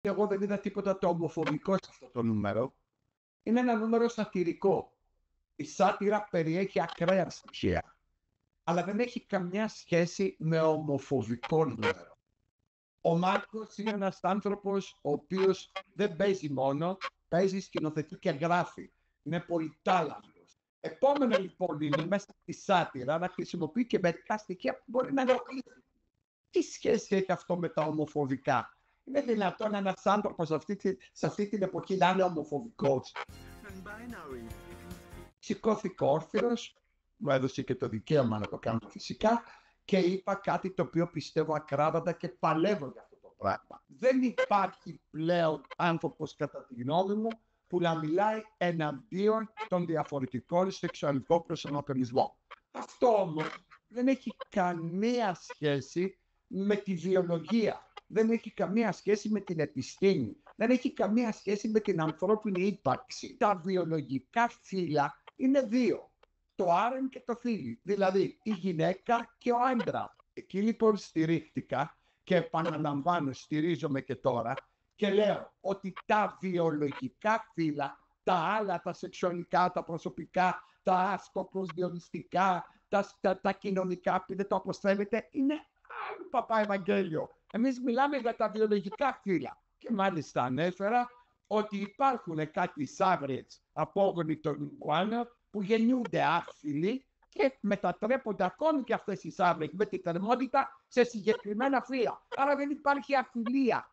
εγώ δεν είδα τίποτα το ομοφοβικό σε αυτό το νούμερο. Είναι ένα νούμερο σατυρικό. Η σάτυρα περιέχει ακραία στοιχεία. Αλλά δεν έχει καμιά σχέση με ομοφοβικό νούμερο. Ο Μάρκος είναι ένας άνθρωπος ο οποίος δεν παίζει μόνο, παίζει, σκηνοθετεί και γράφει. Είναι πολυτάλαντος. Επόμενο λοιπόν είναι μέσα στη σάτυρα να χρησιμοποιεί και μερικά στοιχεία που μπορεί να ενοχλήσει. Τι σχέση έχει αυτό με τα ομοφοβικά; Είναι δυνατόν ένας άνθρωπος σε αυτή, σε αυτή την εποχή να είναι ομοφοβικός. Σηκώθηκε όρθιο, μου έδωσε και το δικαίωμα να το κάνω φυσικά και είπα κάτι το οποίο πιστεύω ακράδαντα και παλεύω για αυτό το πράγμα. Δεν υπάρχει πλέον άνθρωπος κατά τη γνώμη μου που να μιλάει εναντίον των διαφορετικών σεξουαλικών προσανατολισμών. Αυτό όμως δεν έχει καμία σχέση με τη βιολογία. Δεν έχει καμία σχέση με την επιστήμη. Δεν έχει καμία σχέση με την ανθρώπινη ύπαρξη. Τα βιολογικά φύλλα είναι δύο. Το άρεν και το φίλι. Δηλαδή η γυναίκα και ο άντρα. Εκεί λοιπόν στηρίχτηκα και επαναλαμβάνω, στηρίζομαι και τώρα και λέω ότι τα βιολογικά φύλλα, τα άλλα, τα σεξουαλικά, τα προσωπικά, τα αστοπροσδιοριστικά, τα, τα, τα κοινωνικά, πείτε το όπως θέλετε, είναι άλλο παπά Ευαγγέλιο. Εμείς μιλάμε για τα βιολογικά φύλλα. Και μάλιστα ανέφερα ότι υπάρχουν κάτι σάβρετς απόγονοι των Ιγουάνα που γεννιούνται άσυλοι και μετατρέπονται ακόμη και αυτές οι σάβρες με τη θερμότητα σε συγκεκριμένα φύλλα. Άρα δεν υπάρχει αφιλία